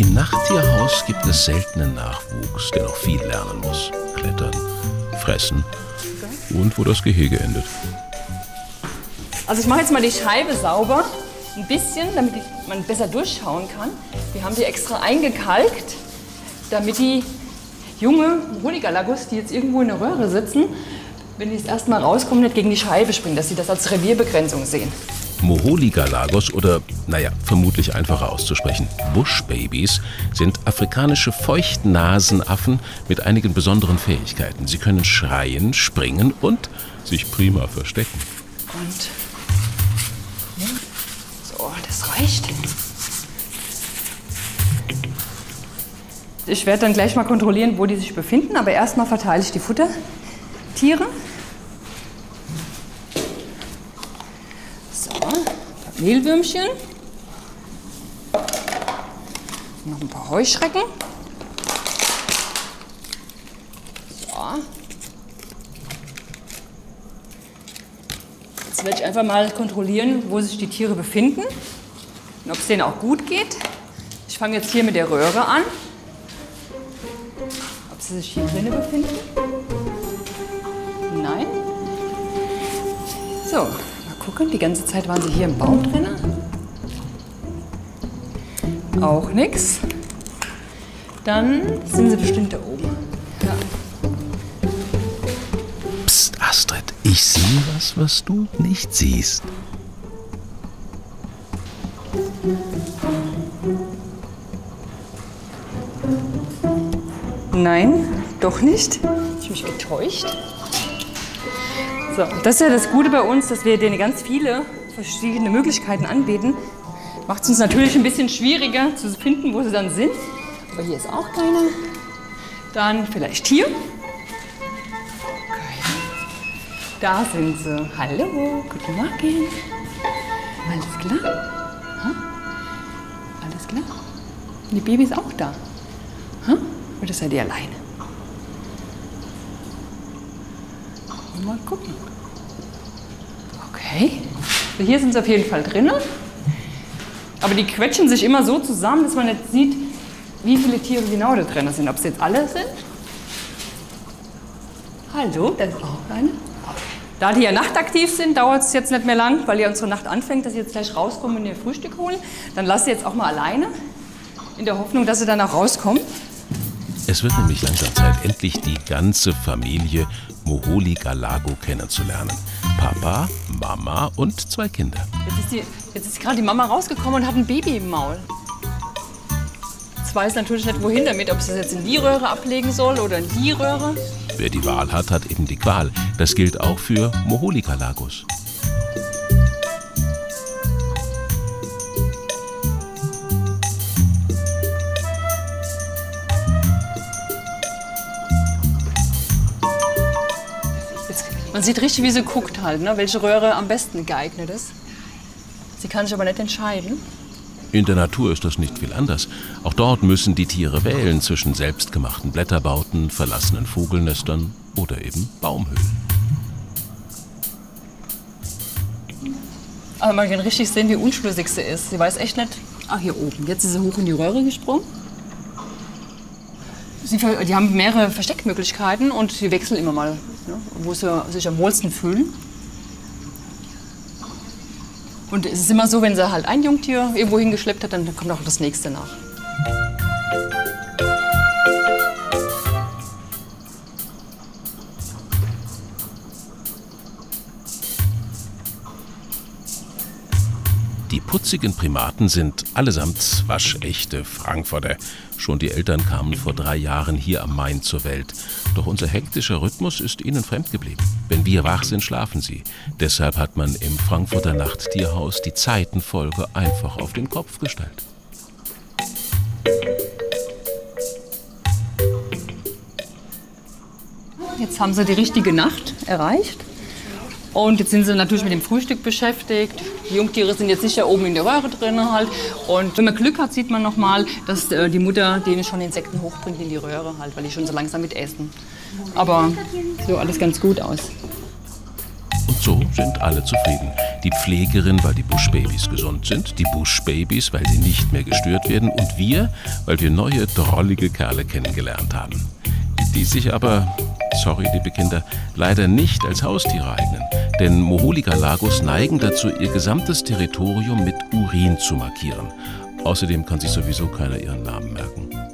Im Nachttierhaus gibt es seltenen Nachwuchs, der noch viel lernen muss. Klettern, fressen und wo das Gehege endet. Also ich mache jetzt mal die Scheibe sauber, ein bisschen, damit man besser durchschauen kann. Wir haben die extra eingekalkt, damit die junge Holigalagus, die jetzt irgendwo in der Röhre sitzen, wenn die das erste Mal rauskommen, nicht gegen die Scheibe springen, dass sie das als Revierbegrenzung sehen. Moholigalagos oder, naja, vermutlich einfacher auszusprechen, Buschbabys sind afrikanische Feuchtnasenaffen mit einigen besonderen Fähigkeiten. Sie können schreien, springen und sich prima verstecken. Und ja, so, das reicht. Ich werde dann gleich mal kontrollieren, wo die sich befinden, aber erstmal verteile ich die Futtertiere. So, ein paar Mehlwürmchen. Noch ein paar Heuschrecken. So. Jetzt werde ich einfach mal kontrollieren, wo sich die Tiere befinden und ob es denen auch gut geht. Ich fange jetzt hier mit der Röhre an. Ob sie sich hier drinnen befinden? Nein. So, gucken. Die ganze Zeit waren sie hier im Baum drinnen. Auch nichts. Dann sind sie bestimmt da oben. Ja. Psst, Astrid, ich sehe was, was du nicht siehst. Nein, doch nicht. Ich habe mich getäuscht. So, das ist ja das Gute bei uns, dass wir denen ganz viele verschiedene Möglichkeiten anbieten. Macht es uns natürlich ein bisschen schwieriger zu finden, wo sie dann sind. Aber hier ist auch keiner. Dann vielleicht hier. Okay. Da sind sie. Hallo, guten Morgen. Alles klar? Ha? Alles klar? Und die Baby ist auch da. Ha? Oder seid ihr alleine? Mal gucken. Okay. So, hier sind sie auf jeden Fall drinnen. Aber die quetschen sich immer so zusammen, dass man nicht sieht, wie viele Tiere genau da drin sind. Ob es jetzt alle sind? Hallo, da ist auch eine. Da die ja nachtaktiv sind, dauert es jetzt nicht mehr lang, weil ja unsere Nacht anfängt, dass sie jetzt gleich rauskommen und ihr Frühstück holen. Dann lasst sie jetzt auch mal alleine, in der Hoffnung, dass sie dann auch rauskommen. Es wird nämlich langsam Zeit, endlich die ganze Familie Moholi Galago kennenzulernen. Papa, Mama und zwei Kinder. Jetzt ist, jetzt ist gerade die Mama rausgekommen und hat ein Baby im Maul. Jetzt weiß natürlich nicht, wohin damit, ob sie es jetzt in die Röhre ablegen soll oder in die Röhre. Wer die Wahl hat, hat eben die Qual. Das gilt auch für Moholi Galagos. Man sieht richtig, wie sie guckt halt, ne? welche Röhre am besten geeignet ist. Sie kann sich aber nicht entscheiden. In der Natur ist das nicht viel anders. Auch dort müssen die Tiere wählen zwischen selbstgemachten Blätterbauten, verlassenen Vogelnestern oder eben Baumhöhlen. Aber man kann richtig sehen, wie unschlüssig sie ist. Sie weiß echt nicht. Ah, hier oben. Jetzt ist sie hoch in die Röhre gesprungen. Sie, die haben mehrere Versteckmöglichkeiten und sie wechseln immer mal, ne, wo sie sich am wohlsten fühlen. Und es ist immer so, wenn sie halt ein Jungtier irgendwo hingeschleppt hat, dann kommt auch das nächste nach. Die putzigen Primaten sind allesamt waschechte Frankfurter. Schon die Eltern kamen vor drei Jahren hier am Main zur Welt. Doch unser hektischer Rhythmus ist ihnen fremd geblieben. Wenn wir wach sind, schlafen sie. Deshalb hat man im Frankfurter Nachttierhaus die Zeitenfolge einfach auf den Kopf gestellt. Jetzt haben sie die richtige Nacht erreicht. Und jetzt sind sie natürlich mit dem Frühstück beschäftigt. Die Jungtiere sind jetzt sicher oben in der Röhre drin halt. Und wenn man Glück hat, sieht man noch mal, dass äh, die Mutter denen schon Insekten hochbringt in die Röhre halt, weil die schon so langsam mit essen. Aber so alles ganz gut aus. Und So sind alle zufrieden. Die Pflegerin, weil die Buschbabys gesund sind, die Buschbabys, weil sie nicht mehr gestört werden und wir, weil wir neue, drollige Kerle kennengelernt haben. Die sich aber, sorry liebe Kinder, leider nicht als Haustiere eignen. Denn Moholiga-Lagos neigen dazu, ihr gesamtes Territorium mit Urin zu markieren. Außerdem kann sich sowieso keiner ihren Namen merken.